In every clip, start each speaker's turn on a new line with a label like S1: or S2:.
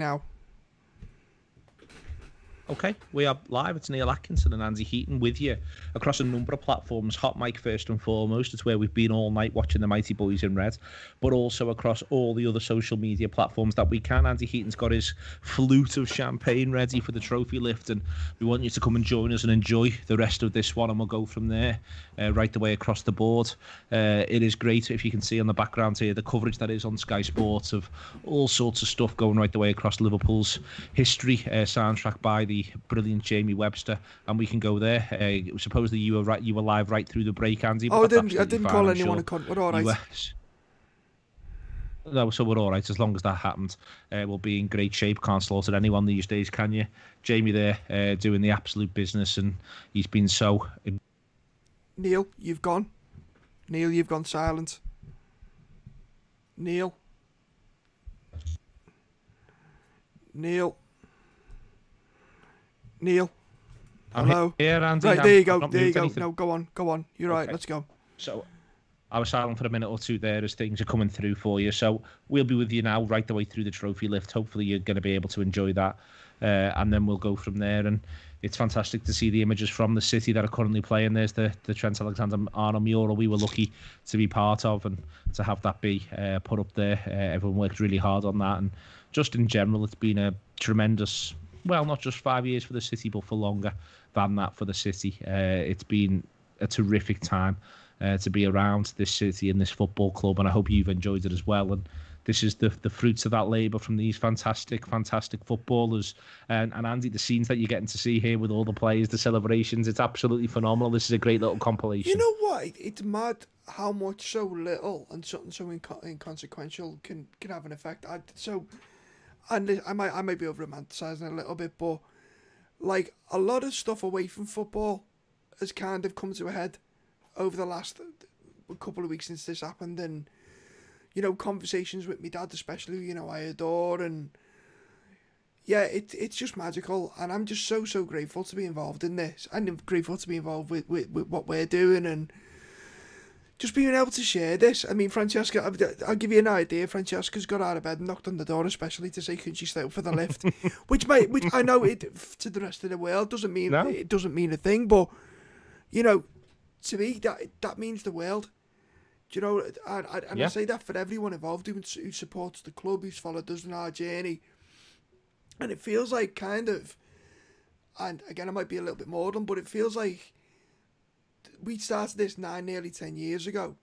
S1: now.
S2: Okay, we are live. It's Neil Atkinson and Andy Heaton with you across a number of platforms. Hot Mic first and foremost. It's where we've been all night watching the Mighty Boys in Red, but also across all the other social media platforms that we can. Andy Heaton's got his flute of champagne ready for the trophy lift, and we want you to come and join us and enjoy the rest of this one, and we'll go from there uh, right the way across the board. Uh, it is great if you can see on the background here the coverage that is on Sky Sports of all sorts of stuff going right the way across Liverpool's history, uh, soundtrack by the brilliant Jamie Webster, and we can go there. Uh, supposedly you were right, you were live right through the break, Andy.
S1: Oh, I didn't, I didn't call anyone sure. a cunt. We're all right.
S2: No, so we're all right as long as that happened. Uh, we'll be in great shape. Can't slaughter anyone these days, can you? Jamie there uh, doing the absolute business, and he's been so.
S1: Neil, you've gone. Neil, you've gone silent. Neil. Neil. Neil.
S2: I'm
S1: Hello.
S2: Here, Andy.
S1: Right, there you go. There you go. Anything. No, go on. Go on. You're okay. right. Let's go.
S2: So, I was silent for a minute or two there as things are coming through for you. So, we'll be with you now right the way through the trophy lift. Hopefully, you're going to be able to enjoy that. Uh, and then we'll go from there. And it's fantastic to see the images from the city that are currently playing. There's the, the Trent Alexander Arnold mural we were lucky to be part of and to have that be uh, put up there. Uh, everyone worked really hard on that. And just in general, it's been a tremendous well, not just five years for the city, but for longer than that for the city. Uh, it's been a terrific time uh, to be around this city and this football club, and I hope you've enjoyed it as well. And this is the the fruits of that labour from these fantastic, fantastic footballers. And, and Andy, the scenes that you're getting to see here with all the players, the celebrations, it's absolutely phenomenal. This is a great little compilation.
S1: You know what? It's mad how much so little and something so inco- inconsequential can can have an effect. I, so and I might I might be over romanticizing a little bit, but like a lot of stuff away from football has kind of come to a head over the last uh, couple of weeks since this happened, and you know conversations with my dad, especially you know I adore, and yeah, it it's just magical, and I'm just so so grateful to be involved in this, and grateful to be involved with with, with what we're doing, and just being able to share this. I mean, Francesca, I'll give you an idea. Francesca's got out of bed and knocked on the door, especially to say, "Can she stay up for the lift?" which might, which I know it to the rest of the world doesn't mean no. it doesn't mean a thing, but you know, to me that that means the world. Do you know? I, I, and yeah. I say that for everyone involved who, who supports the club, who's followed us in our journey, and it feels like kind of, and again, I might be a little bit modern, but it feels like we started this nine, nearly ten years ago,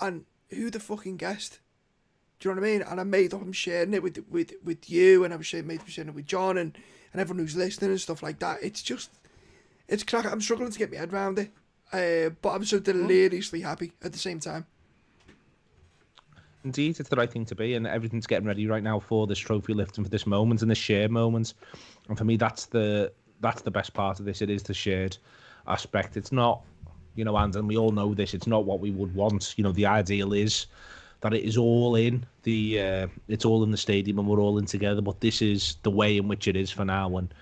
S1: and who the fucking guessed? Do you know what I mean? And I made up, I'm sharing it with with with you, and I'm sharing, made up sharing it with John and and everyone who's listening and stuff like that. It's just, it's crack. I'm struggling to get my head around it, uh, but I'm so deliriously happy at the same time.
S2: Indeed, it's the right thing to be, and everything's getting ready right now for this trophy lift and for this moment and this shared moment. And for me, that's the that's the best part of this. It is the shared aspect. It's not you know, and, and we all know this. It's not what we would want. You know, the ideal is that it is all in the, uh, it's all in the stadium and we're all in together. But this is the way in which it is for now. And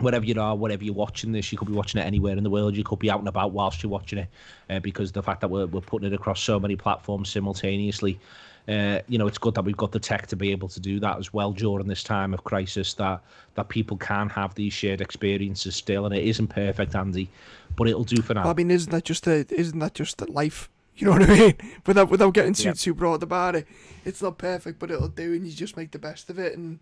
S2: wherever you are, wherever you're watching this, you could be watching it anywhere in the world. You could be out and about whilst you're watching it, uh, because the fact that we're we're putting it across so many platforms simultaneously. Uh, you know, it's good that we've got the tech to be able to do that as well during this time of crisis. That that people can have these shared experiences still, and it isn't perfect, Andy, but it'll do for now.
S1: I mean, isn't that just a isn't that just a life? You know what I mean? Without without getting too yep. too broad about it, it's not perfect, but it'll do, and you just make the best of it. And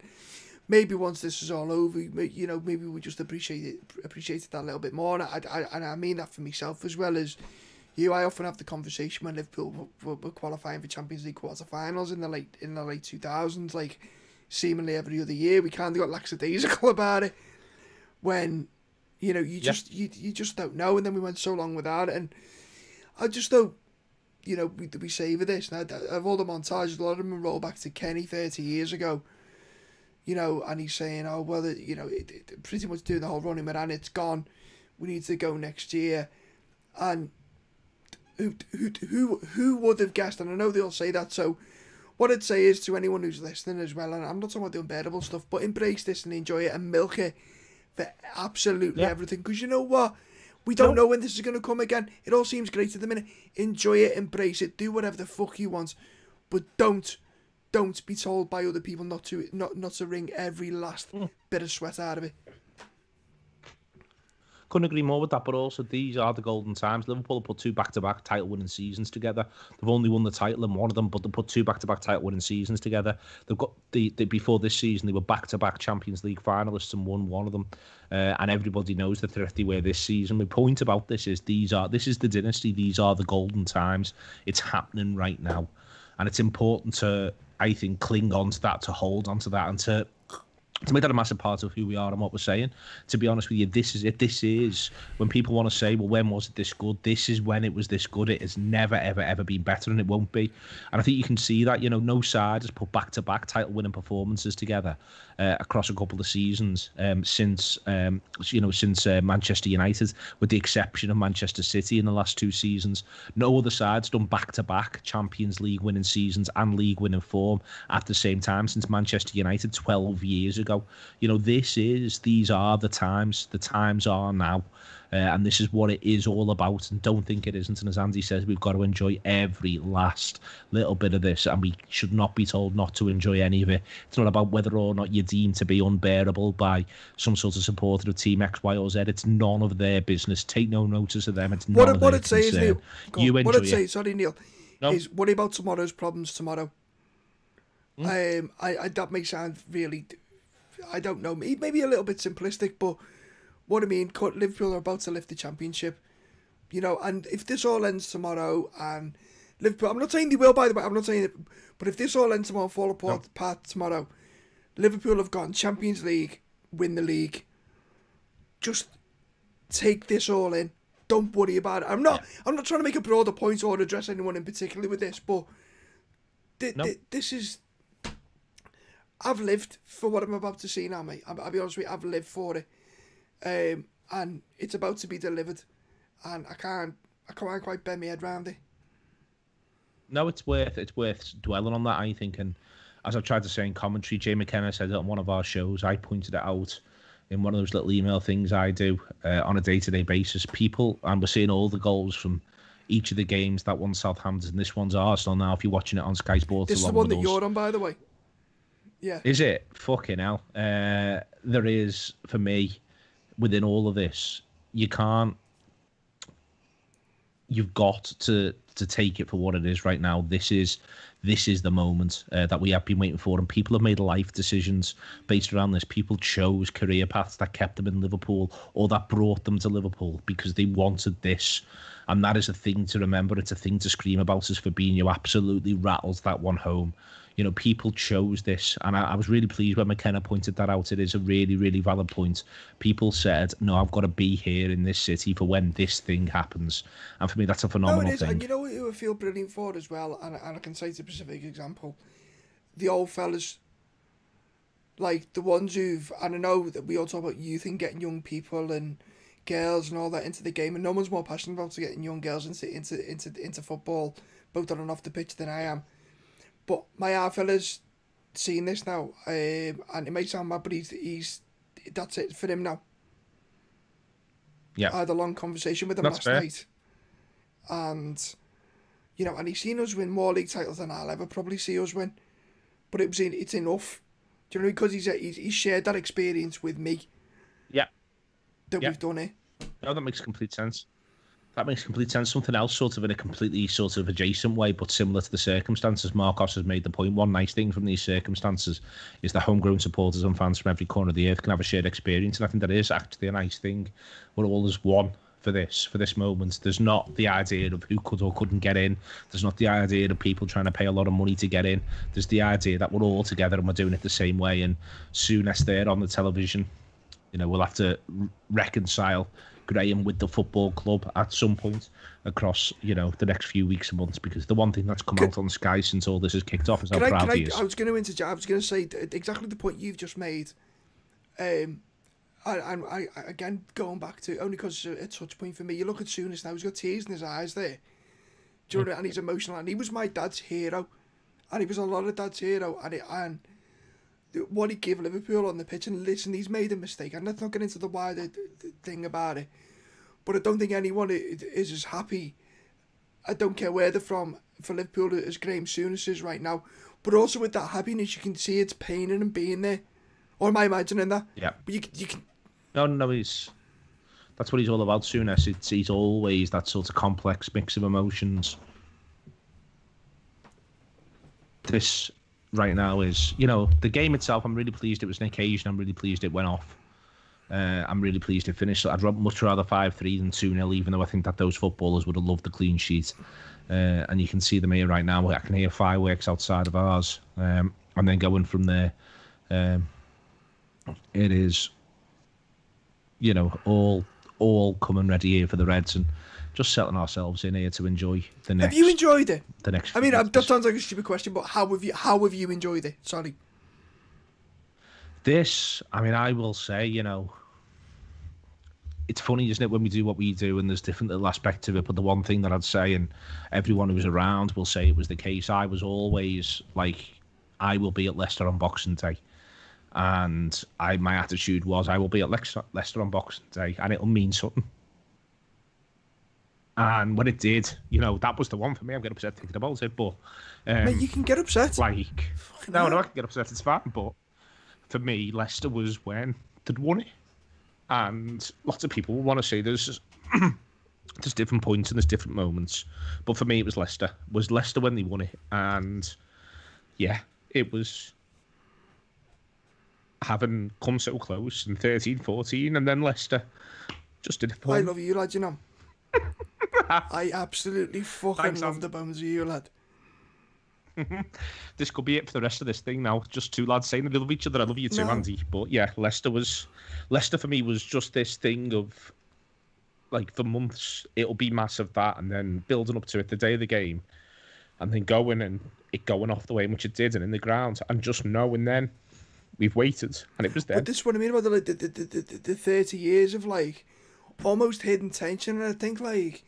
S1: maybe once this is all over, you know, maybe we just appreciate it, appreciate it that a little bit more. And I, I, and I mean that for myself as well as you. I often have the conversation when Liverpool were, were qualifying for Champions League quarterfinals in the late in the late two thousands, like seemingly every other year. We kind of got lackadaisical about it when you know, you just you you just don't know. And then we went so long without it, and I just don't. You know, we we savor this. And I, of all the montages, a lot of them roll back to Kenny thirty years ago. You know, and he's saying, "Oh well, you know, it, it, pretty much doing the whole running man, and it's gone. We need to go next year." And who who who who would have guessed? And I know they'll say that. So, what I'd say is to anyone who's listening as well, and I'm not talking about the unbearable stuff, but embrace this and enjoy it and milk it for absolutely yeah. everything. Because you know what? We don't know when this is going to come again. It all seems great at the minute. Enjoy it, embrace it, do whatever the fuck you want. But don't don't be told by other people not to not not to wring every last
S2: Mm.
S1: bit of sweat out of it.
S2: Couldn't agree more with that, but also these are the golden times. Liverpool have put two back-to-back title-winning seasons together. They've only won the title in one of them, but they put two back-to-back title-winning seasons together. They've got the, the before this season they were back-to-back Champions League finalists and won one of them. Uh, and everybody knows the they were this season. My point about this is these are this is the dynasty. These are the golden times. It's happening right now, and it's important to I think cling on to that, to hold on to that, and to to make that a massive part of who we are and what we're saying. To be honest with you, this is it. This is when people want to say, "Well, when was it this good?" This is when it was this good. It has never, ever, ever been better, and it won't be. And I think you can see that. You know, no side has put back-to-back title-winning performances together uh, across a couple of seasons um, since um, you know since uh, Manchester United, with the exception of Manchester City in the last two seasons. No other side's done back-to-back Champions League winning seasons and league winning form at the same time since Manchester United 12 years ago. Go, you know, this is these are the times. The times are now. Uh, and this is what it is all about. And don't think it isn't. And as Andy says, we've got to enjoy every last little bit of this. And we should not be told not to enjoy any of it. It's not about whether or not you're deemed to be unbearable by some sort of supporter of Team X, Y, or Z. It's none of their business. Take no notice of them. It's none
S1: What
S2: of
S1: what
S2: their
S1: it says,
S2: concern.
S1: Neil. go on.
S2: You
S1: what
S2: enjoy
S1: it say, sorry, Neil,
S2: No.
S1: is worry about tomorrow's problems tomorrow.
S2: Hmm.
S1: Um, I, I that may sound really, I don't know, maybe a little bit simplistic, but what I mean, cut- Liverpool are about to lift the championship, you know, and if this all ends tomorrow and Liverpool, I'm not saying they will, by the way, I'm not saying it, but if this all ends tomorrow, fall apart, apart tomorrow, Liverpool have gone Champions League, win the league. Just take this all in. Don't worry about it. I'm not. I'm not trying to make a broader point or address anyone in particular with this, but thi-
S2: No.
S1: thi- this is. I've lived for what I'm about to see now, mate. I'll, I'll be honest with you. I've lived for it, um, and it's about to be delivered, and I can't. I can't quite bend my head round it.
S2: no, it's worth it's worth dwelling on that. I think, and as I tried to say in commentary, Jay McKenna said it on one of our shows. I pointed it out in one of those little email things I do uh, on a day to day basis. People, and we're seeing all the goals from each of the games. That one's Southampton. This one's Arsenal. Now, if you're watching it on Sky Sports,
S1: This is the one that
S2: us-
S1: you're on, by the way. Yeah.
S2: Is it fucking hell? Uh, there is for me within all of this. You can't. You've got to to take it for what it is right now. This is this is the moment uh, that we have been waiting for, and people have made life decisions based around this. People chose career paths that kept them in Liverpool or that brought them to Liverpool because they wanted this. And that is a thing to remember. It's a thing to scream about as Fabinho absolutely rattles that one home you know, people chose this, and I, I was really pleased when McKenna pointed that out. It is a really, really valid point. People said, "No, I've got to be here in this city for when this thing happens," and for me, that's a
S1: No,
S2: phenomenal
S1: is,
S2: thing.
S1: and you know who I feel brilliant for as well, and, and I can cite a specific example. The old fellas, like the ones who've, and I know that we all talk about youth and getting young people and girls and all that into the game, and no one's more passionate about getting young girls into into into into football, both on and off the pitch, than I am. But my our fella's seeing this now, um, and it may sound mad, but he's he's that's it for him now.
S2: Yeah.
S1: I had a long conversation with him
S2: That's
S1: last
S2: fair.
S1: night, and you know, and he's seen us win more league titles than I'll ever probably see us win. But it was in, it's enough, do you know? Because he's he's, he's shared that experience with me.
S2: Yeah.
S1: That
S2: Yeah.
S1: we've done it.
S2: No, that makes complete sense. That makes complete sense. Something else, sort of in a completely sort of adjacent way, but similar to the circumstances. Marcos has made the point. One nice thing from these circumstances is that homegrown supporters and fans from every corner of the earth can have a shared experience, and I think that is actually a nice thing. We're all as one for this, for this moment. There's not the idea of who could or couldn't get in. There's not the idea of people trying to pay a lot of money to get in. There's the idea that we're all together and we're doing it the same way. And soon as they're on the television, you know, we'll have to reconcile Graham with the football club at some point across, you know, the next few weeks and months. Because the one thing that's come out on Sky since all this has kicked off is how
S1: I,
S2: proud
S1: can
S2: he
S1: I,
S2: is.
S1: I was going to interject. I was going to say exactly the point you've just made. Um, and, and I, I again going back to only because it's a, a touch point for me. You look at Souness now; he's got tears in his eyes there. Do you know, what I- and he's emotional, and he was my dad's hero, and he was a lot of dad's hero, and it, and what he gave Liverpool on the pitch. And listen, he's made a mistake, and let's not get into the wider th- th- thing about it. But I don't think anyone is as happy. I don't care where they're from, for Liverpool as Graham Souness is right now, but also with that happiness, you can see it's paining and being there. Or am I imagining that?
S2: Yeah.
S1: But you, you can.
S2: No, no, he's that's what he's all about. Souness, it's he's always that sort of complex mix of emotions. This right now is, you know, the game itself. I'm really pleased it was an occasion. I'm really pleased it went off. Uh, I'm really pleased it finished. I'd much rather five three than two 0 even though I think that those footballers would have loved the clean sheet. Uh, and you can see them here right now. I can hear fireworks outside of ours, um, and then going from there. Um, it is, you know, all all coming ready here for the Reds and just settling ourselves in here to enjoy the next.
S1: Have you enjoyed it?
S2: The next.
S1: I mean, that sounds like a stupid question, but how have you how have you enjoyed it? Sorry.
S2: This, I mean, I will say, you know, it's funny, isn't it, when we do what we do and there's different little aspects of it. But the one thing that I'd say, and everyone who was around will say it was the case, I was always like, I will be at Leicester on Boxing Day and I my attitude was I will be at Leicester, Leicester on Boxing Day, and it'll mean something. And when it did, you know, that was the one for me. I'm getting upset thinking about it, but um,
S1: Mate, you can get upset.
S2: Like, no, no, I can get upset. It's fine, but for me, Leicester was when they'd won it, and lots of people want to say there's there's different points and there's different moments, but for me, it was Leicester. It was Leicester when they won it, and yeah, it was having come so close in 13 14 and then Leicester just did it
S1: I love you, lad, you know. I absolutely fucking Thanks, love um, the bones of you, lad.
S2: this could be it for the rest of this thing now. Just two lads saying they love each other. I love you too, no. Andy. But yeah, Leicester was Leicester for me was just this thing of like for months it'll be massive that and then building up to it the day of the game and then going and it going off the way in which it did and in the ground and just knowing then we've waited, and it was there.
S1: But this is what I mean about the, like, the, the, the, the 30 years of like almost hidden tension. And I think like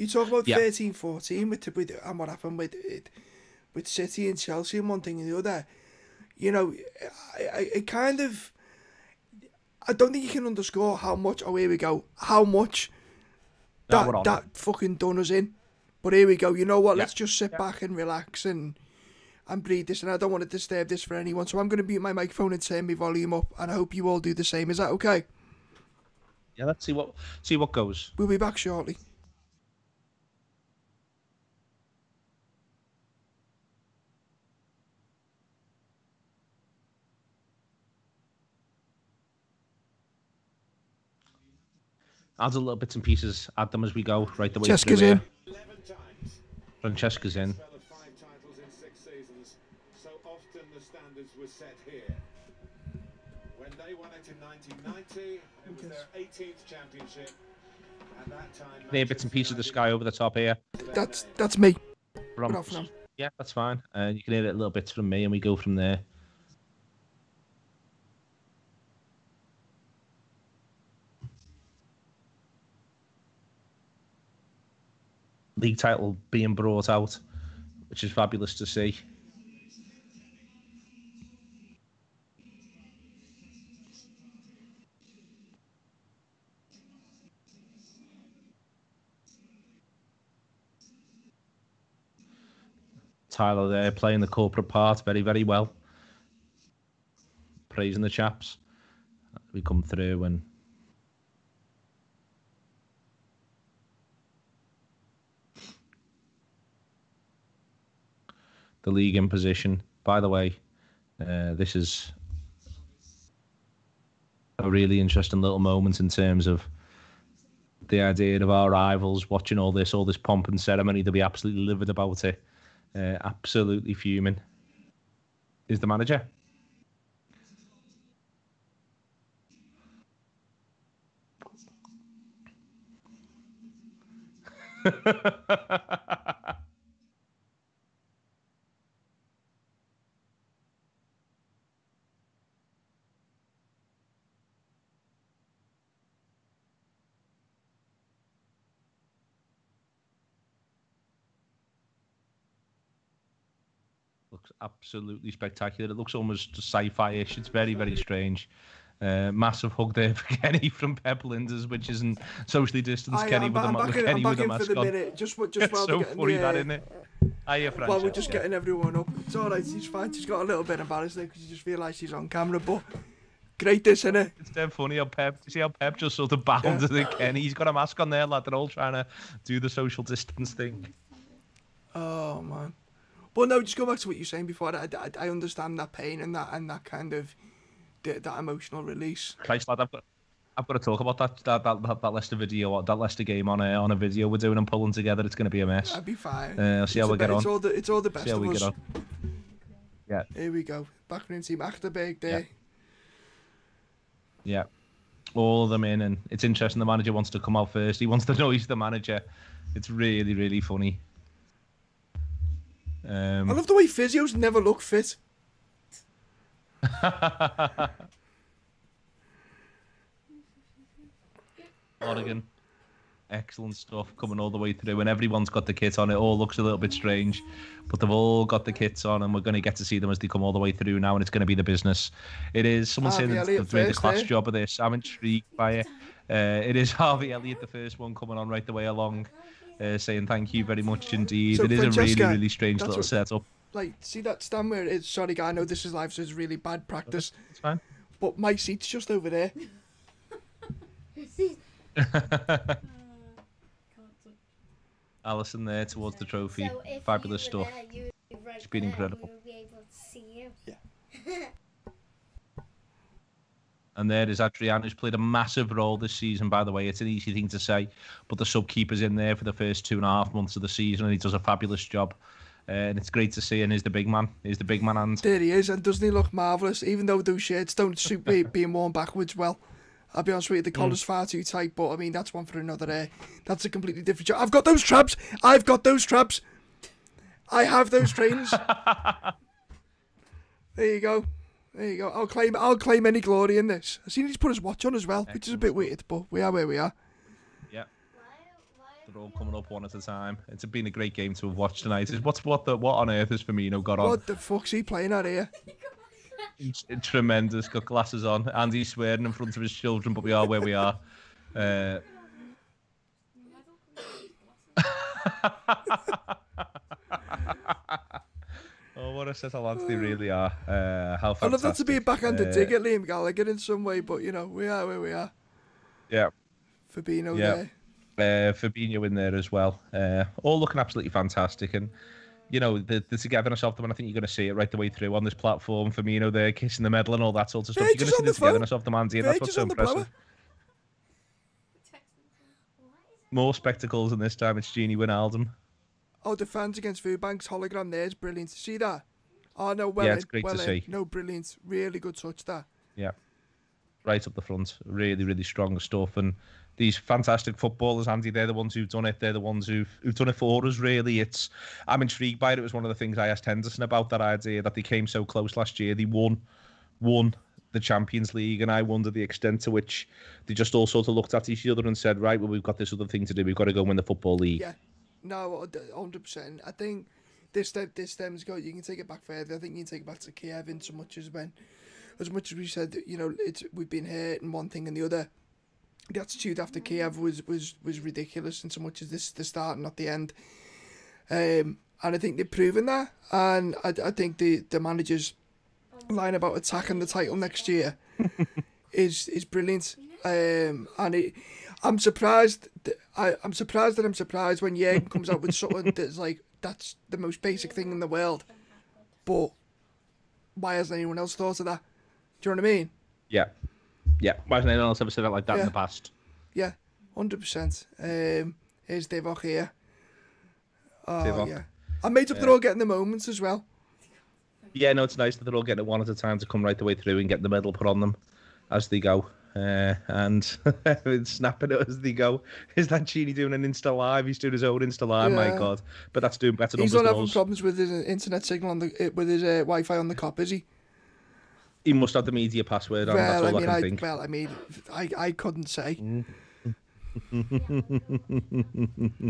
S1: you talk about yeah. 13, 14 with, with and what happened with it, with City and Chelsea and one thing and the other. You know, I, I it kind of. I don't think you can underscore how much. Oh, here we go. How much that that fucking done us in. But here we go. You know what? Yeah. Let's just sit yeah. back and relax and and breathe this, and I don't want to disturb this for anyone. So I'm going to mute my microphone and turn my volume up, and I hope you all do the same. Is that okay?
S2: Yeah, let's see what see what goes.
S1: We'll be back shortly.
S2: Add a little bits and pieces, add them as we go, right the way
S1: Cheska's through in.
S2: Francesca's in.
S3: were here. When they won it in 1990, it was their 18th championship. At that time,
S2: Near bits and pieces of the sky over the top here.
S1: That's that's me.
S2: From, yeah, that's fine. And uh, you can hear it a little bit from me, and we go from there. League title being brought out, which is fabulous to see. Tyler there playing the corporate part very, very well. Praising the chaps. We come through and the league in position. By the way, uh, this is a really interesting little moment in terms of the idea of our rivals watching all this, all this pomp and ceremony. They'll be absolutely livid about it uh, absolutely fuming, is the manager. looks absolutely spectacular. It looks almost sci-fi-ish. It's very, very strange. Uh, massive hug there for Kenny from Pep Lijnders, which isn't socially distanced. Kenny I'm, with, I'm the, Kenny with the mask on.
S1: Just, just
S2: it's so funny that, isn't it? Hiya, Francesca.
S1: While we're just getting everyone up. It's alright, she's fine. She's got a little bit embarrassed there because she just realised she's on camera, but great this, it?
S2: It's dead funny how Pep. You see how Pep just sort of bounded
S1: Yeah.
S2: at Kenny. He's got a mask on there, lad. They're all trying to do the social distance thing.
S1: Oh, man. But no, just go back to what you were saying before. I, I, I understand that pain and that and that kind of that, that emotional release.
S2: Christ, lad, I've got, I've got to talk about that that that, that, Leicester video, that Leicester game on a on a video we're doing and pulling together. It's going to be a mess.
S1: I'd be fine.
S2: Uh, I'll see how we get on.
S1: It's all the, it's all the best
S2: See how
S1: of
S2: we
S1: us.
S2: get on. Yeah,
S1: Here we go. Backroom team Achterberg there.
S2: yeah. All of them in, and it's interesting. The manager wants to come out first. He wants to know he's the manager. It's really, really funny.
S1: I
S2: Um,
S1: love the way physios never look fit.
S2: Oregon. Excellent stuff coming all the way through, and everyone's got the kit on. It all looks a little bit strange, but they've all got the kits on, and we're going to get to see them as they come all the way through now, and it's going to be the business. It is. Someone saying they've made a class
S1: eh?
S2: job of this. I'm intrigued by it. Uh, it is Harvey Elliott, the first one coming on right the way along, uh, saying thank you very much indeed.
S1: So,
S2: it is a really, really strange little
S1: what-
S2: setup.
S1: Like, see that stand where it is? Sorry, guy, I know this is live, so it's really bad practice.
S2: It's fine.
S1: But my seat's just over there.
S2: Alisson there towards the trophy.
S4: So
S2: Fabulous stuff.
S4: there, you right
S2: It's been
S4: there,
S2: incredible.
S4: We would be able to see you.
S2: And there is Adrian, who's played a massive role this season, by the way. It's an easy thing to say, but the sub keeper's in there for the first two and a half months of the season, and he does a fabulous job. Uh, and it's great to see, and he's the big man. He's the big man, and
S1: There he is, and doesn't he look marvellous? Even though those shirts don't suit me being worn backwards well. I'll be honest with you, the collar's far too tight, but I mean, that's one for another day. That's a completely different job. I've got those traps! I've got those traps! I have those trains. there you go. There you go. I'll claim I'll claim any glory in this. I seen he's put his watch on as well, which is a bit weird, but we are where we are.
S2: yeah,
S4: Why, why
S2: they're all coming up one at a time. It's been a great game to have watched tonight. Is what's what the what on earth has Firmino got on?
S1: What the fuck's he playing at here?
S2: It's tremendous. Got glasses on. Andy's swearing in front of his children, but we are where we are. Uh, what a set of lads they really are. Uh, how
S1: I love that to be a backhanded
S2: Uh,
S1: dig at Liam Gallagher in some way, but you know, we are where we are.
S2: Yeah.
S1: Fabinho
S2: Yeah.
S1: there.
S2: uh, Fabinho in there as well. Uh, all looking absolutely fantastic. And, you know, the, the togetherness of them, and I think you're going to see it right the way through on this platform. Firmino there, kissing the medal and all that sort of stuff. You're going to see the togetherness of them, Andy, and that's what's so impressive. More spectacles, and this time it's Gini Wijnaldum.
S1: Oh, the fans against Foodbank's hologram there is brilliant. To see that? Oh, no, well
S2: Yeah,
S1: in,
S2: it's great to
S1: in.
S2: see.
S1: No, brilliant. Really good touch, there.
S2: Yeah. Right up the front. Really, really strong stuff. And these fantastic footballers, Andy, they're the ones who've done it. They're the ones who've, who've done it for us, really. It's I'm intrigued by it. It was one of the things I asked Henderson about that idea that they came so close last year. They won, won the Champions League, and I wonder the extent to which they just all sort of looked at each other and said, right, well, we've got this other thing to do. We've got to go win the Football League.
S1: Yeah. No, hundred percent. I think this step this stems go. You can take it back further. I think you can take it back to Kiev in so much as when, as much as we said, that, you know, it's we've been hurt and one thing and the other. The attitude after Kiev was was was ridiculous in so much as this is the start, not the end. Um, and I think they've proven that, and I, I think the the managers line about attacking the title next year is is brilliant. Um, and it, I'm surprised. That, I I'm surprised that I'm surprised when Jurgen comes out with something that's like that's the most basic thing in the world. But why hasn't anyone else thought of that? Do you know what I mean?
S2: Yeah. Yeah. Why hasn't anyone else ever said it like that in the past?
S1: Yeah, hundred percent. Um, here's Divock here. Oh
S2: Divock.
S1: yeah, I made up they're all getting the moments as well.
S2: Yeah, no, it's nice that they're all getting it one at a time to come right the way through and get the medal put on them as they go. Uh, and snapping it as they go. Is that Gini doing an Insta Live? He's doing his own Insta Live, my God. But that's doing better
S1: He's not having
S2: us.
S1: problems with his uh, internet signal on the uh, with his uh, Wi-Fi on the cop, is he?
S2: He must have the media password on, that's
S1: well, I
S2: all I,
S1: mean,
S2: can
S1: I,
S2: think.
S1: well, I mean, I, I couldn't say.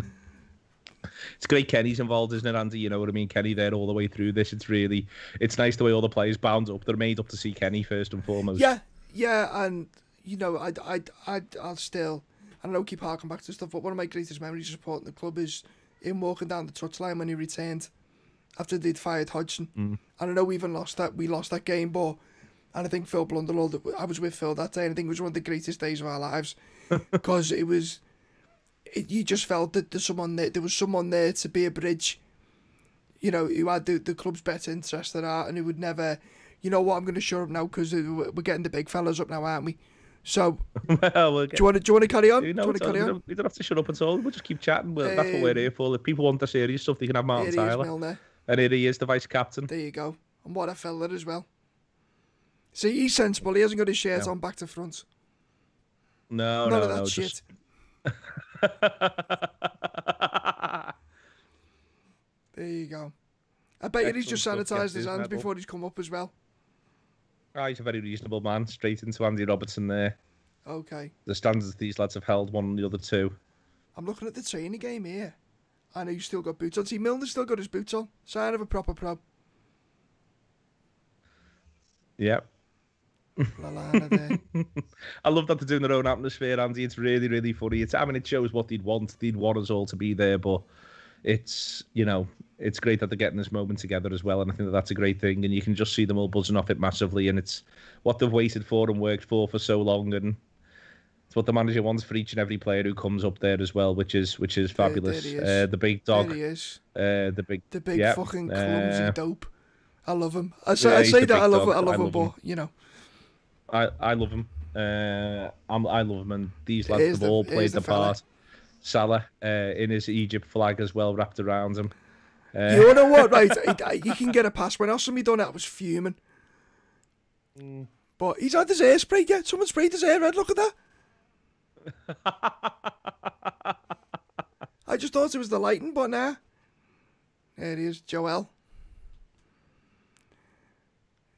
S2: It's great Kenny's involved, isn't it, Andy? You know what I mean? Kenny there all the way through this. It's really, it's nice the way all the players bound up. They're made up to see Kenny first and foremost.
S1: Yeah, yeah, and you know, I, I, I, I'll still, I don't know, keep harking back to stuff, but one of my greatest memories of supporting the club is him walking down the touchline when he returned. after they'd fired Hodgson.
S2: Mm.
S1: And I know we even lost that we lost that game, but and I think Phil Blundell, I was with Phil that day, and I think it was one of the greatest days of our lives because it was. It, you just felt that there's someone there, there was someone there to be a bridge. You know, who had the, the club's better interest at heart, and who would never, you know what, I'm going to show up now because we're getting the big fellas up now, aren't we? So,
S2: well, we'll
S1: do you want to do you want to carry on?
S2: You
S1: do you want to carry on?
S2: Don't, we don't have to shut up at all. We'll just keep chatting. Well, that's what we're
S1: Um,
S2: here for. If people want the serious stuff, they can have Martin
S1: Here he is,
S2: Tyler. And here he is, the vice captain.
S1: There you go. And what a fella as well. See, he's sensible. He hasn't got his shirt
S2: Yeah.
S1: on back to front.
S2: No,
S1: None
S2: no,
S1: of that
S2: no.
S1: shit.
S2: Just...
S1: There you go. I bet you he's just
S2: Excellent
S1: sanitised his
S2: his
S1: hands
S2: medal.
S1: before he's come up as well.
S2: Ah, he's a very reasonable man. Straight into Andy Robertson there.
S1: Okay.
S2: The standards these lads have held, one and the other two.
S1: I'm looking at the training game here. I know you still got boots on. See, Milner's still got his boots on. Sign of a proper pro. There.
S2: I love that they're doing their own atmosphere, Andy. It's really, really funny. It's, I mean, it shows what they'd want. They'd want us all to be there, but it's, you know, it's great that they're getting this moment together as well. And I think that that's a great thing. And you can just see them all buzzing off it massively. And it's what they've waited for and worked for for so long. And it's what the manager wants for each and every player who comes up there as well, which is which is
S1: There- there
S2: fabulous.
S1: he is.
S2: Uh, the big dog,
S1: There he is.
S2: uh, the big,
S1: The big
S2: yeah,
S1: fucking clumsy
S2: uh,
S1: dope. I love him. I say,
S2: Yeah,
S1: I say that I love. I love
S2: I
S1: him,
S2: love
S1: but
S2: him.
S1: you know,
S2: I, I love him. Uh, I'm, I love him, and these lads have
S1: the-
S2: all played
S1: the
S2: the
S1: fella.
S2: Part. Salah uh, in his Egypt flag as well, wrapped around him. Uh,
S1: you know what, right? he, he can get a pass. When else somebody done it, I was fuming.
S2: Mm.
S1: But he's had his hair sprayed. Yeah, someone sprayed his hair red. Look at that. I just thought it was the lighting, but nah. There he is, Joel.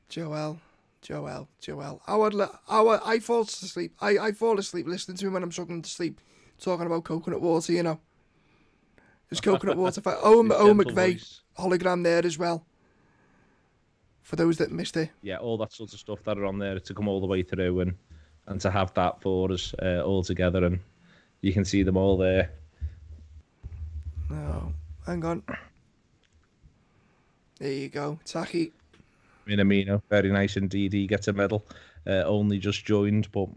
S1: Joel, Joel, Joel. I would, I, would, I fall asleep. I, I fall asleep listening to him when I'm struggling to sleep, talking about coconut water. You know, there's coconut water. For, oh,
S2: his
S1: oh McVeigh
S2: voice.
S1: hologram there as well. For those that missed it,
S2: yeah, all that sort of stuff that are on there to come all the way through and and to have that for us uh, all together, and you can see them all there.
S1: no, hang on. There you go, Taki.
S2: Minamino, very nice indeed. He gets a medal, uh, only just joined, but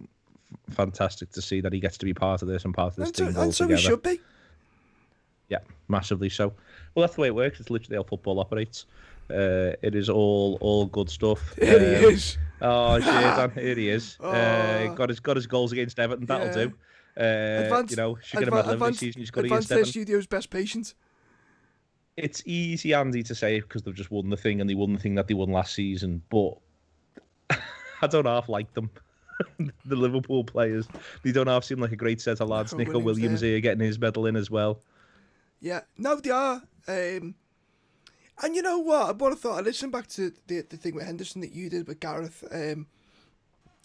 S2: fantastic to see that he gets to be part of this and part of this
S1: And
S2: team all
S1: and so he should be.
S2: Yeah, massively so. Well, that's the way it works. It's literally how football operates. Uh, it is all all good stuff.
S1: Here he
S2: Um,
S1: is.
S2: Oh, Sheridan, here he is. Uh,
S1: Oh.
S2: got his got his goals against Everton. That'll
S1: Yeah.
S2: do. Uh,
S1: Advanced-
S2: you know, get a
S1: Adva-
S2: every
S1: advanced,
S2: season. He's got
S1: advanced
S2: against
S1: their studio's best patient.
S2: It's easy, Andy, to say because they've just won the thing and they won the thing that they won last season. But I don't half like them. the Liverpool players, they don't half seem like a great set of lads.
S1: Neco
S2: Neco
S1: Williams
S2: Williams
S1: there.
S2: here getting his medal in as well.
S1: Yeah, no, they are. Um, and you know what? I What I thought, I listened back to the the thing with Henderson that you did with Gareth, um,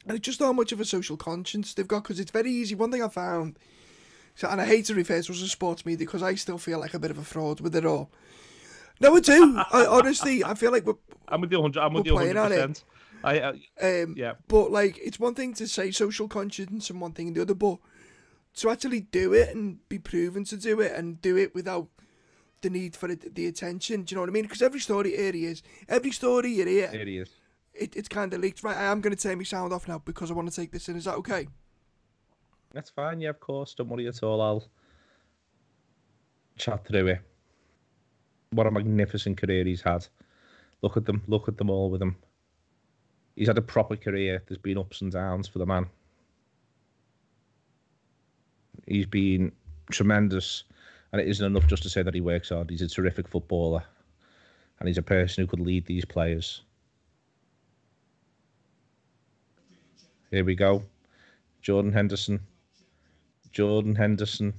S1: and it's just how much of a social conscience they've got because it's very easy. One thing I found, so, and I hate to refer to us as a sports media because I still feel like a bit of a fraud with it all. No, I do. I honestly, I feel like we're
S2: I'm with you 100. I'm with
S1: We're
S2: you
S1: playing
S2: 100.
S1: On it.
S2: percent I, I
S1: Um,
S2: Yeah.
S1: But like, it's one thing to say social conscience and one thing and the other, but to actually do it and be proven to do it and do it without the need for it, the attention. Do you know what I mean? Because every story here he is. Every story you hear,
S2: here he is.
S1: it, it's kind of leaked. Right, I am going to turn my sound off now because I want to take this in. Is that okay?
S2: That's fine. Yeah, of course. Don't worry at all. I'll chat through it. What a magnificent career he's had. Look at them. Look at them all with him. He's had a proper career. There's been ups and downs for the man. He's been tremendous, and it isn't enough just to say that he works hard. He's a terrific footballer, and he's a person who could lead these players. Here we go. Jordan Henderson. Jordan Henderson.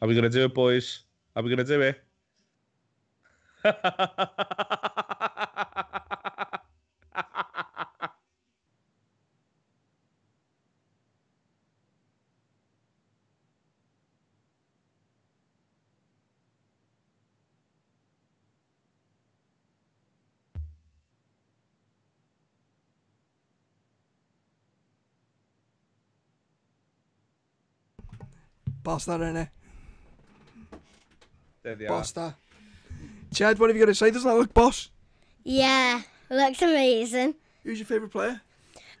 S2: Are we going to do it, boys? Are we going to do it?
S1: That in there.
S2: They
S1: Boss that. Chad, what have you got to say? Doesn't that look boss?
S4: Yeah, looks amazing.
S1: Who's your favourite player?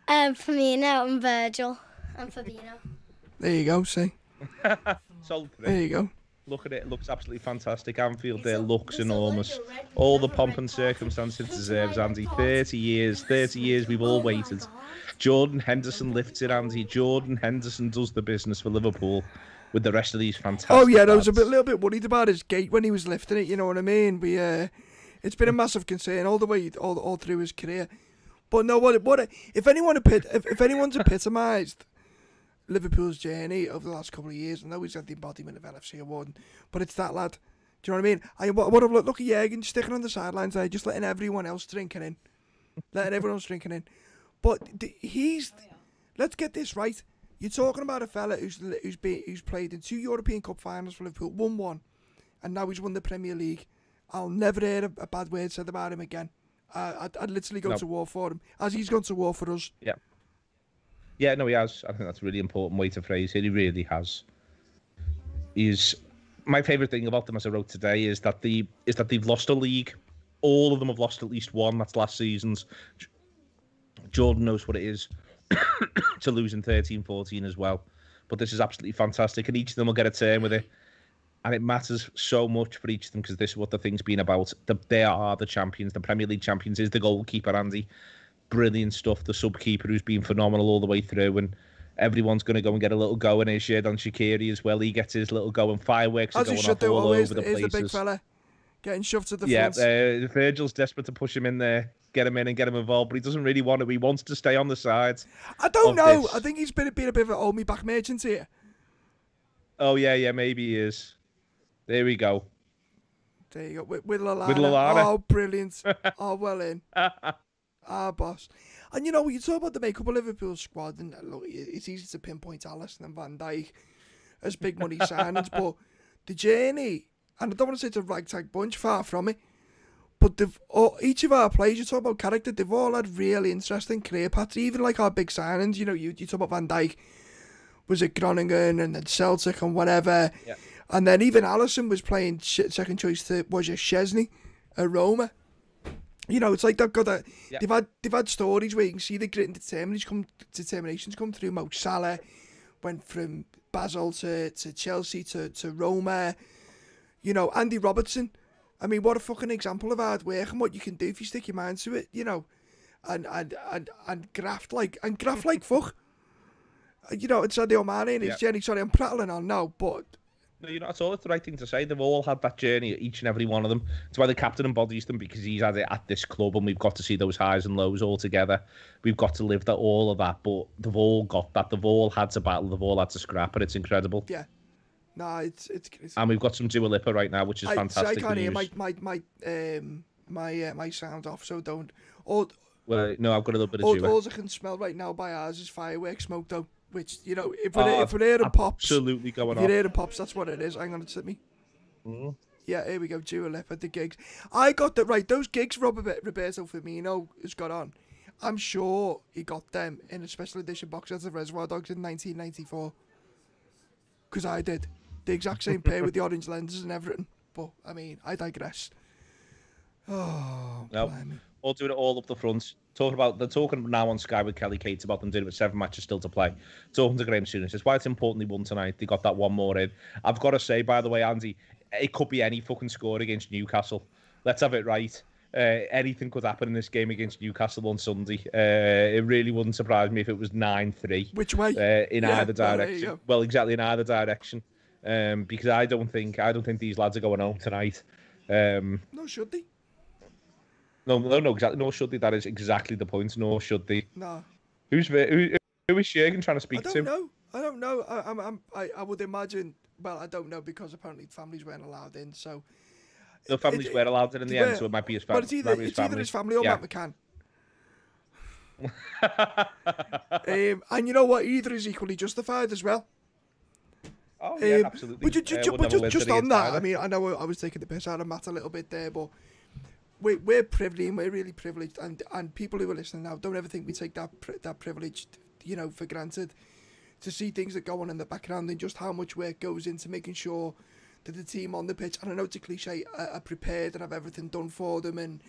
S4: Um, Firmino and Virgil and Fabinho.
S1: There you go, see.
S2: are. Solid three.
S1: There you go.
S2: Look at it. It looks absolutely fantastic. Anfield there looks enormous. All the pomp and circumstance it deserves, Andy. 30 years. 30 years we've all waited. Jordan Henderson lifts it, Andy. Jordan Henderson does the business for Liverpool with the rest of these fantastic
S1: Oh yeah, I was a bit, little bit worried about his gait when he was lifting it. You know what I mean? We, uh, it's been a massive concern all the way, all, all through his career. But no, what, what, if anyone, epit- if, if anyone's epitomised Liverpool's journey over the last couple of years, I know he's had the embodiment of LFC award, but it's that lad. Do you know what I mean? I what, what look, look at Jurgen sticking on the sidelines there, just letting everyone else drinking in, letting everyone else drinking in. But th- he's, let's get this right. You're talking about a fella who's li- who's been who's played in two European Cup finals for Liverpool, won one, and now he's won the Premier League. I'll never hear a, a bad word said about him again. Uh, I'd, I'd literally go
S2: No.
S1: to war for him, as he's gone to war for us.
S2: Yeah, Yeah, no, he has. I think that's a really important way to phrase it. He really has. He's my favourite thing about them, as I wrote today, is that the is that they've lost a league. All of them have lost at least one. That's last season's. Jordan knows what it is to lose in 13 14 as well. But this is absolutely fantastic, and each of them will get a turn with it. And it matters so much for each of them because this is what the thing's been about. The, they are the champions. The Premier League champions is the goalkeeper, Andy brilliant stuff. The subkeeper who's been phenomenal all the way through, and everyone's going to go and get a little go in his shed on Shaqiri as well. He gets his little go, and fireworks
S1: As he
S2: going off all
S1: always.
S2: over the
S1: Is the big fella getting shoved to the
S2: yeah,
S1: front.
S2: uh, Virgil's desperate to push him in there, get him in and get him involved, but he doesn't really want to. He wants to stay on the sides.
S1: I don't know.
S2: this.
S1: I think he's been, been a bit of a hold me back merchant here.
S2: Oh yeah, yeah, maybe he is. There we go.
S1: There you go. With, with Lallana.
S2: With.
S1: Oh, brilliant. oh, well in. Ah, boss. And you know, when you talk about the makeup of Liverpool's squad, and uh, look, it's easy to pinpoint Alisson and Van Dijk as big money signings, but the journey, and I don't want to say it's a ragtag bunch, far from it, but they've all, each of our players, you talk about character, they've all had really interesting career paths, even like our big signings, you know, you, you talk about Van Dijk, was it Groningen and then Celtic and whatever.
S2: Yeah.
S1: And then even Alisson was playing second choice to was it Szczesny at Roma. You know, it's like they've got a
S2: Yeah.
S1: they've had they've had stories where you can see the grit and determination come determinations come through. Mo Salah went from Basel to, to Chelsea to, to Roma. You know, Andy Robertson. I mean, what a fucking example of hard work and what you can do if you stick your mind to it. You know, and and and and graft like and graft like fuck. You know, it's Sadio Mane and his
S2: Yeah.
S1: journey. Sorry, I'm prattling on now, but
S2: No, you're not at all. It's the right thing to say. They've all had that journey, each and every one of them. It's why the captain embodies them because he's had it at this club, and we've got to see those highs and lows all together. We've got to live that all of that, but they've all got that. They've all had to battle. They've all had to scrap, and it's incredible.
S1: yeah, nah, it's it's. it's
S2: And we've got some Dua Lipa right now, which is
S1: I, so I can't hear my my my um my uh, my sound off, so don't. All
S2: Well, no, I've got a little bit of
S1: all,
S2: Dua.
S1: all I can smell right now by ours is fireworks smoke though. Which you know, if we're
S2: Oh,
S1: if we're hearing pops,
S2: Absolutely going
S1: if you're
S2: on.
S1: hearing pops, that's what it is. Hang on, it's at me.
S2: Mhm.
S1: Yeah, here we go. Dua Lipa, the gigs. I got that right. Those gigs Robert Roberto Firmino has got on. I'm sure he got them in a special edition box set of Reservoir Dogs in 1994. Because I did. The exact same pair with the orange lenses and everything. But, I mean, I digress. Oh,
S2: No.
S1: blimey.
S2: all doing it all up the front. Talking about they're talking now on Sky with Kelly Cates about them doing it with seven matches still to play. Talking to Graham Souness, it's why it's important they won tonight. They got that one more in. I've got to say, by the way, Andy, it could be any fucking score against Newcastle. Let's have it right. Uh, anything could happen in this game against Newcastle on Sunday. Uh, it really wouldn't surprise me if it was nine three
S1: Which way?
S2: uh, in
S1: Yeah,
S2: either
S1: well, there you
S2: direction. Well, exactly in either direction. Um, because I don't think I don't think these lads are going home tonight. Um,
S1: No, should they?
S2: no, no, no, exactly. Nor should they. That is exactly the point. Nor should they.
S1: No.
S2: Who's who? Who is Jurgen trying to
S1: I
S2: speak
S1: don't
S2: to?
S1: know. I don't know. I, I'm, I'm, I, I would imagine. Well, I don't know because apparently families weren't allowed in. So,
S2: The families
S1: It-
S2: were allowed in in the end, so it might be his, fam-
S1: but it's either
S2: might be his
S1: it's either
S2: family.
S1: his family or
S2: yeah.
S1: Matt McCann. um, and you know what? Either is equally justified as well.
S2: Oh yeah,
S1: Um,
S2: absolutely.
S1: But, ju- ju-
S2: Uh,
S1: but just, just on that. I mean, I know I was taking the piss out of Matt a little bit there, but we're, we're privileged and we're really privileged. And, and people who are listening now, don't ever think we take that pri- that privilege, you know, for granted. To see things that go on in the background and just how much work goes into making sure that the team on the pitch, and I know it's a cliche, are, are prepared and have everything done for them and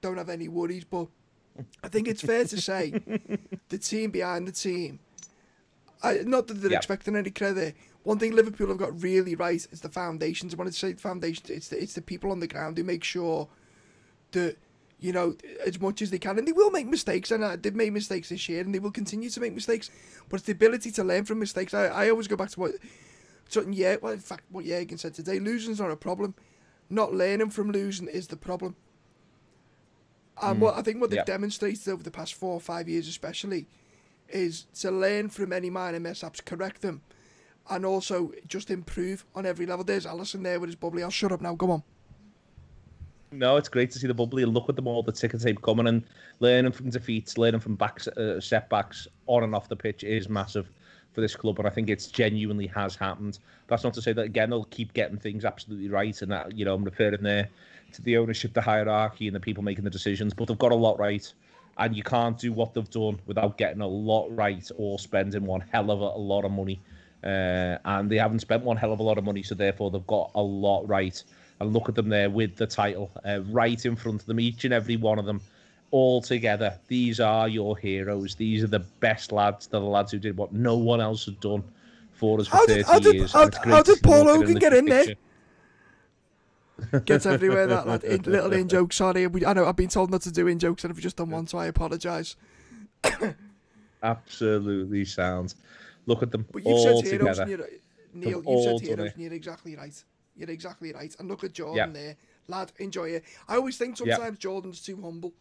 S1: don't have any worries, but I think it's fair to say the team behind the team, I, not that they're
S2: Yeah.
S1: expecting any credit. One thing Liverpool have got really right is the foundations. When I say foundations, it's the, it's the people on the ground who make sure that you know as much as they can, and they will make mistakes, and uh, they've made mistakes this year, and they will continue to make mistakes. But it's the ability to learn from mistakes. I, I always go back to what something yeah, well in fact what Jurgen said today. Losing's not a problem. Not learning from losing is the problem. And what I think what they've
S2: yeah.
S1: demonstrated over the past four or five years, especially, is to learn from any minor mess ups, correct them, and also just improve on every level. There's Alisson there with his bubbly. I'll shut up now. Go on.
S2: No, it's great to see the bubbly and look at them all, the ticker tape coming and learning from defeats, learning from backs, uh, setbacks on and off the pitch is massive for this club, and I think it's genuinely has happened. That's not to say that again they'll keep getting things absolutely right, and that you know I'm referring there to the ownership, the hierarchy, and the people making the decisions, but they've got a lot right, and you can't do what they've done without getting a lot right or spending one hell of a, a lot of money. Uh, and they haven't spent one hell of a lot of money, so therefore they've got a lot right. And look at them there with the title uh, right in front of them, each and every one of them, all together. These are your heroes. These are the best lads. They're the lads who did what no one else had done for us for
S1: How
S2: 30
S1: did- how did-
S2: years.
S1: how-
S2: it's great
S1: how did Paul Hogan get in there? Gets everywhere that lad. In, little in jokes. Sorry, we, I know I've been told not to do in jokes, and I've just done one, so I apologise.
S2: Absolutely sound. Look at them
S1: But you've
S2: all
S1: said heroes,
S2: together.
S1: and you're, Neil. You've said heroes, and you're exactly right. You're exactly right. And look at Jordan
S2: Yeah.
S1: there, lad. Enjoy it. I always think sometimes Jordan's too humble.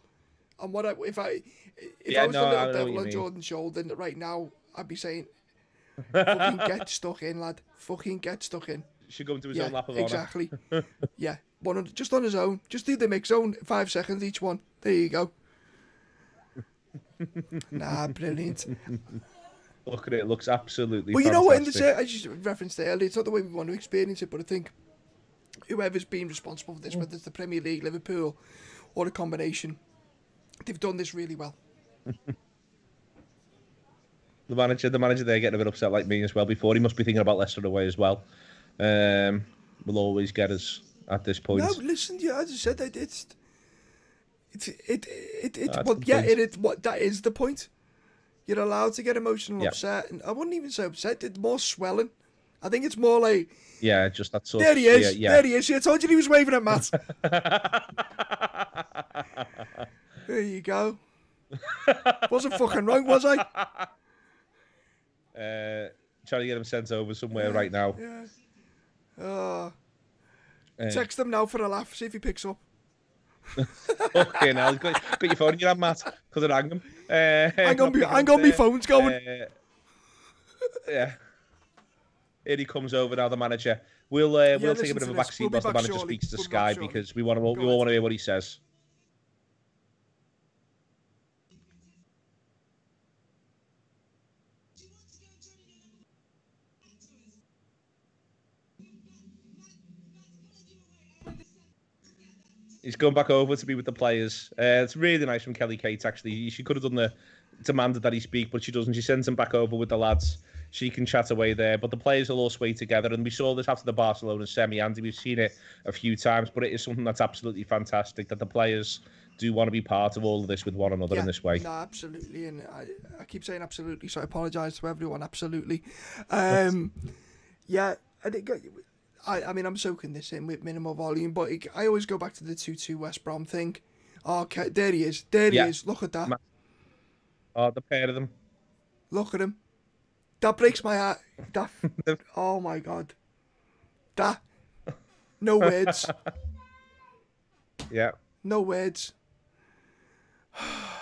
S1: And what I, if I if
S2: Yeah,
S1: I was
S2: no,
S1: the little devil on. Jordan's shoulder right now, I'd be saying, "Fucking get stuck in, lad. Fucking get stuck in."
S2: Should go into his
S1: yeah,
S2: own lap of
S1: exactly. yeah, one on, just on his own. Just do the mix zone, five seconds each one. There you go. nah, brilliant.
S2: Look at it. It looks absolutely
S1: Well, you know what? In the I just referenced it earlier. It's not the way we want to experience it, but I think whoever's been responsible for this,
S2: Mm.
S1: whether it's the Premier League, Liverpool, or a combination, they've done this really well.
S2: The manager, the manager there getting a bit upset like me as well before. He must be thinking about Leicester away as well. Um, will always get us at this point.
S1: No, listen, yeah, as I said, it, it's it it it, it well, yeah, it, it what that is the point. You're allowed to get emotional,
S2: Yeah.
S1: upset, and I wouldn't even say upset. It's more swelling. I think it's more like
S2: Yeah, just that sort
S1: there he is,
S2: Yeah,
S1: there he is. Yeah, I told you he was waving at Matt. there you go. Wasn't fucking wrong, was I?
S2: uh, trying to get him sent over somewhere right now.
S1: Yeah. Oh,
S2: Uh,
S1: text him now for a laugh. See if he picks up.
S2: okay, now got, got your phone in your hand, Matt, because I rang him. Uh,
S1: Hang on,
S2: not
S1: me,
S2: picking
S1: hang
S2: up
S1: on, me
S2: there.
S1: phone's going.
S2: Uh, yeah. Here he comes over now, the manager. We'll uh, we'll take a bit of a
S1: this.
S2: back seat
S1: We'll be
S2: whilst the manager
S1: shortly.
S2: speaks to
S1: We'll
S2: Sky because we want to we all want to hear what he says. He's going back over to be with the players. Uh, it's really nice from Kelly Cates, actually. She could have done the demanded that he speak, but she doesn't. She sends him back over with the lads. She can chat away there, but the players will all sway together. And we saw this after the Barcelona semi, Andy. We've seen it a few times, but it is something that's absolutely fantastic that the players do want to be part of all of this with one another in this way.
S1: No, absolutely, and I, I keep saying absolutely, so I apologise to everyone. Absolutely, um, yeah. I think I, I mean I'm soaking this in with minimal volume, but it, I always go back to the two-two West Brom thing. Oh, okay, there he is. There
S2: Yeah.
S1: he is. Look at that.
S2: Oh, the pair of them.
S1: Look at him. That breaks my heart. That. oh my god. That. No words.
S2: Yeah.
S1: No words.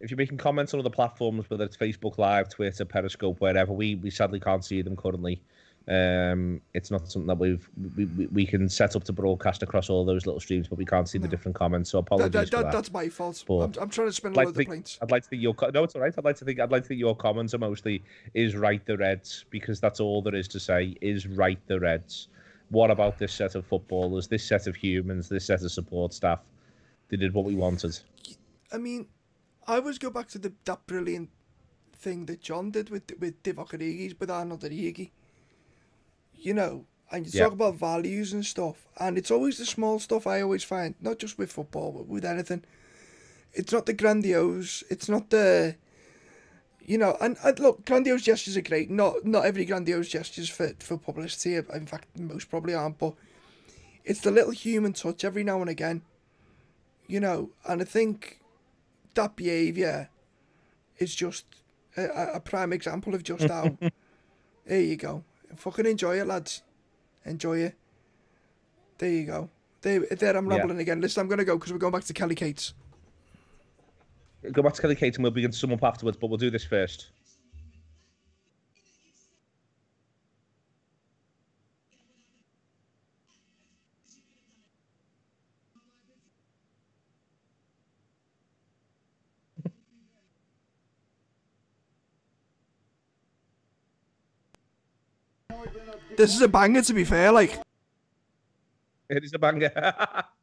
S2: if you're making comments on other platforms, whether it's Facebook Live, Twitter, Periscope, wherever, we, we sadly can't see them currently. Um, it's not something that we've we, we, we can set up to broadcast across all those little streams, but we can't see the different comments. So apologies
S1: that,
S2: for
S1: that,
S2: that.
S1: that's my fault.
S2: But
S1: I'm, I'm trying to spend a
S2: I'd like
S1: load
S2: to
S1: of
S2: think,
S1: planes.
S2: I'd like to think your no, it's all right. I'd like to think I'd like to think your comments are mostly is right the Reds because that's all there is to say is right the Reds. What about this set of footballers, this set of humans, this set of support staff? They did what we wanted.
S1: I mean, I always go back to the that brilliant thing that John did with with Divock Origi, with Arnold Origi. You know, and you
S2: Yeah.
S1: talk about values and stuff, and it's always the small stuff I always find, not just with football, but with anything. It's not the grandiose. It's not the. You know, and, and look, grandiose gestures are great. Not not every grandiose gestures for for publicity. In fact, most probably aren't. But it's the little human touch every now and again. You know, and I think that behaviour is just a, a- prime example of just how. there you go. Fucking enjoy it, lads. Enjoy it. There you go. There, there I'm
S2: Yeah.
S1: rambling again. Listen, I'm going to go because we're going back to Kelly Cates.
S2: Go back to Kelly Cates and we'll begin to sum up afterwards, but we'll do this first.
S1: This is a banger, to be fair. Like,
S2: It is a banger.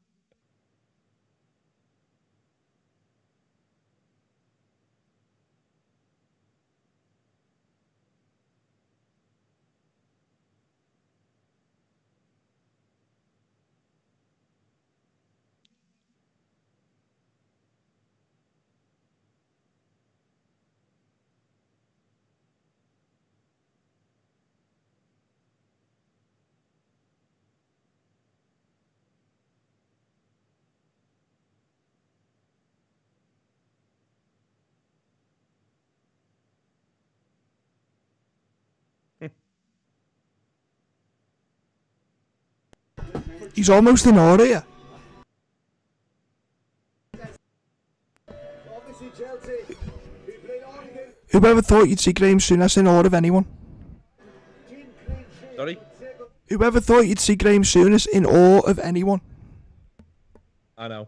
S1: he's almost in order here.
S3: Obviously who played on against
S1: Whoever thought you'd see Graeme Souness in awe of anyone?
S3: Team Clean Sheet.
S2: Sorry?
S1: Whoever thought you'd see Graeme Souness in awe of anyone?
S2: I know.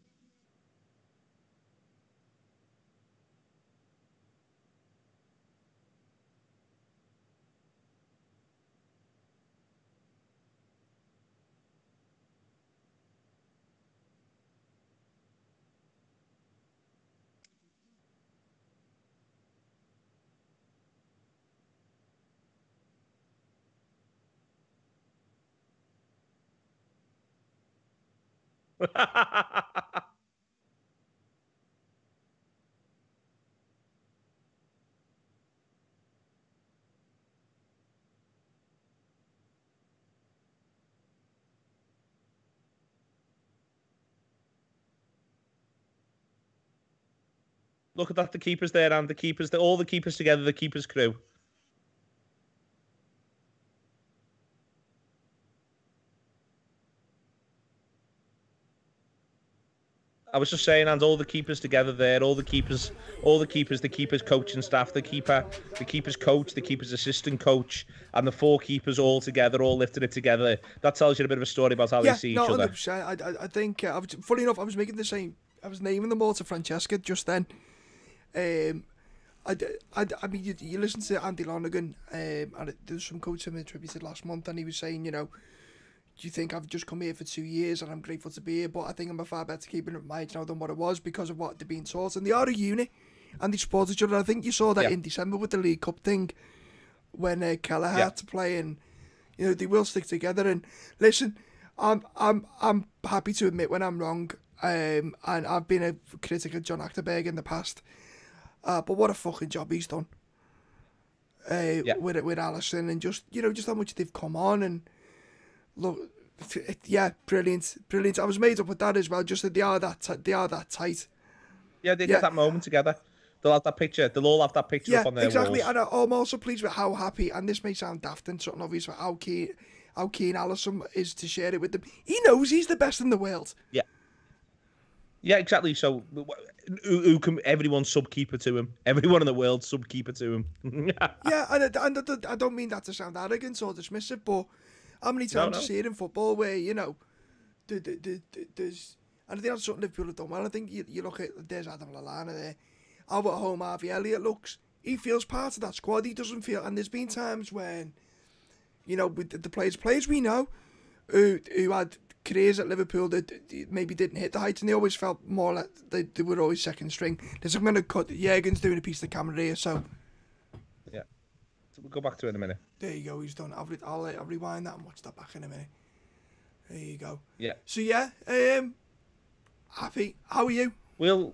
S2: Look at that, the keepers there and the keepers, the, all the keepers together, the keepers crew. I was just saying, and all the keepers together there, all the keepers, all the keepers, the keepers coaching staff, the keeper, the keepers coach, the keepers assistant coach, and the four keepers all together, all lifting it together. That tells you a bit of a story about how
S1: yeah,
S2: they see
S1: no,
S2: each other.
S1: 100%. I, I, I think, uh, I was, funny enough, I was making the same, I was naming them all to Francesca just then. Um, I, I, I mean, you, you listen to Andy Lonergan, um, and it, there's some quotes him attributed last month, and he was saying, you know, you think I've just come here for two years and I'm grateful to be here, but I think I'm a far better keeper at my age now than what it was because of what they're being taught. And they are a unit, and they support each other. I think you saw that
S2: Yeah.
S1: in December with the League Cup thing, when uh, Kelleher
S2: Yeah.
S1: had to play, and you know they will stick together. And listen, I'm I'm I'm happy to admit when I'm wrong. Um, and I've been a critic of John Achterberg in the past. Uh, but what a fucking job he's done. Uh,
S2: Yeah.
S1: with with Alisson and just you know just how much they've come on and look, it, yeah, brilliant, brilliant. I was made up with that as well. Just that they are that ti- they are that tight.
S2: Yeah, they
S1: Yeah.
S2: get that moment together. They'll have that picture. They'll all have that picture
S1: Yeah,
S2: up on their
S1: exactly.
S2: walls.
S1: And I'm also pleased with how happy, and this may sound daft and something obvious, but how keen, how keen Alisson is to share it with them. He knows he's the best in the world.
S2: Yeah, Yeah, exactly. So, who, who can everyone subkeeper to him? Everyone in the world subkeeper to him.
S1: Yeah, and, I- and I- I don't mean that to sound arrogant or dismissive, but how many times you see it in football where, you know, the, the, the, the, there's, and I think that's something Liverpool have done well. I think you, you look at, there's Adam Lallana there, how at home Harvey Elliott looks, he feels part of that squad, he doesn't feel, and there's been times when, you know, with the, the players, players we know, who, who had careers at Liverpool that maybe didn't hit the heights, and they always felt more like they, they were always second string. There's I'm going to cut, Jurgen's doing a piece of the camera here. So
S2: we'll go back to it in a minute.
S1: There you go. He's done. I'll, re- I'll, I'll rewind that and watch that back in a minute. There you go.
S2: Yeah.
S1: So yeah, um, happy. How are you?
S2: We'll.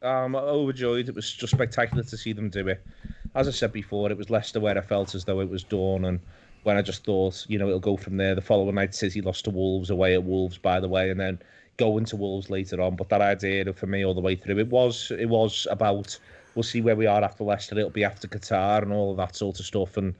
S2: Um, overjoyed. It was just spectacular to see them do it. As I said before, it was Leicester where I felt as though it was dawn, and when I just thought, you know, it'll go from there. The following night, City lost to Wolves away at Wolves, by the way, and then going to Wolves later on. But that idea for me all the way through, it was it was about we'll see where we are after Leicester. It'll be after Qatar and all of that sort of stuff, and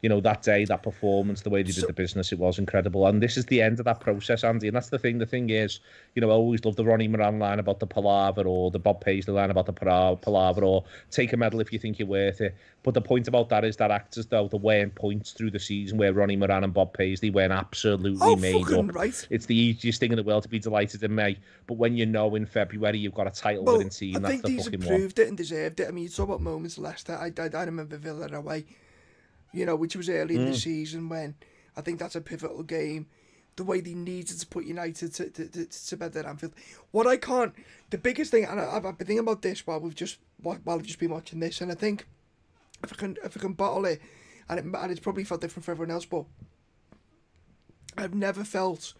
S2: you know, that day, that performance, the way they did the business, it was incredible. And this is the end of that process, Andy. And that's the thing. The thing is, you know, I always love the Ronnie Moran line about the palaver or the Bob Paisley line about the palaver or take a medal if you think you're worth it. But the point about that is that acts as though the weren't points through the season where Ronnie Moran and Bob Paisley went absolutely
S1: Oh,
S2: made up.
S1: right.
S2: It's the easiest thing in the world to be delighted in May. But when you know in February you've got a title
S1: Well,
S2: winning team,
S1: I
S2: that's
S1: think
S2: the
S1: these
S2: fucking one.
S1: proved it and deserved it. I mean, you talk about moments Leicester. I, I, I remember Villa away, you know, which was early in
S2: Mm.
S1: the season when I think that's a pivotal game. The way they needed to put United to, to, to, to bed at Anfield. What I can't, the biggest thing, and I, I've I've been thinking about this while we've just while while we've just been watching this, and I think if I can if I can bottle it, and it, and it's probably felt different for everyone else, but I've never felt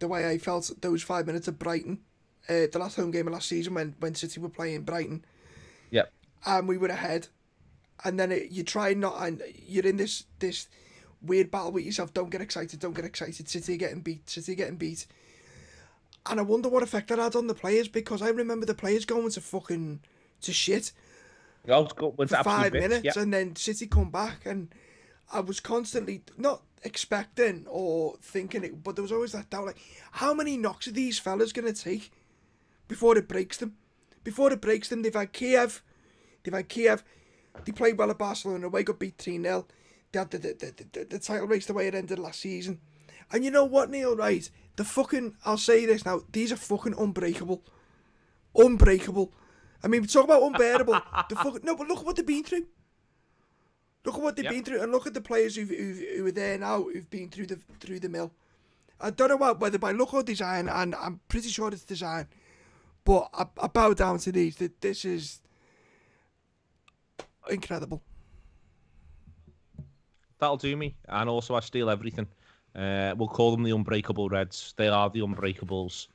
S1: the way I felt those five minutes of Brighton, uh, the last home game of last season when when City were playing Brighton
S2: Yep.
S1: and we were ahead, and then it, you try not and you're in this this weird battle with yourself. Don't get excited. Don't get excited. City getting beat. City getting beat. And I wonder what effect that had on the players because I remember the players going to fucking to shit for five
S2: bits,
S1: minutes,
S2: yeah.
S1: and then City come back, and I was constantly not expecting or thinking it, but there was always that doubt, like, how many knocks are these fellas gonna take before it breaks them? Before it breaks them, they've had Kiev, they've had Kiev, they played well at Barcelona, away got beat three 0 They had the the, the, the, title race the way it ended last season, and you know what, Neil? Right, the fucking I'll say this now, these are fucking unbreakable, unbreakable. I mean, we talk about unbearable. the fucking no, but look at what they've been through. Look at what they've
S2: Yep.
S1: been through, and look at the players who've, who've, who are there now who've been through the through the mill. I don't know what, whether by look or design, and I'm pretty sure it's design, but I, I bow down to these. That this is incredible.
S2: That'll do me. And also, I steal everything. Uh, we'll call them the Unbreakable Reds. They are the Unbreakables.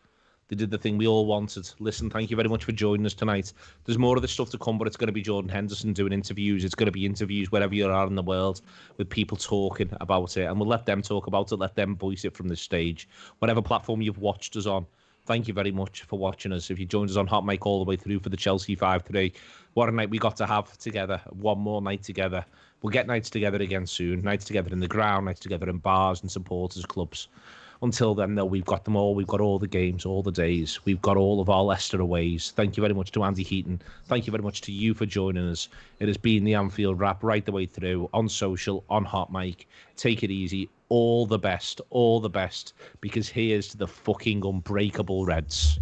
S2: They did the thing we all wanted. Listen, thank you very much for joining us tonight. There's more of this stuff to come, but it's going to be Jordan Henderson doing interviews. It's going to be interviews wherever you are in the world with people talking about it. And we'll let them talk about it, let them voice it from the stage. Whatever platform you've watched us on, thank you very much for watching us. If you joined us on Hot Mic all the way through for the Chelsea 5 today, what a night we got to have together. One more night together. We'll get nights together again soon. Nights together in the ground, nights together in bars and supporters clubs. Until then, though, we've got them all. We've got all the games, all the days. We've got all of our Leicester aways. Thank you very much to Andy Heaton. Thank you very much to you for joining us. It has been the Anfield Wrap right the way through on social, on Hot Mic. Take it easy. All the best, all the best, because here's to the fucking unbreakable Reds.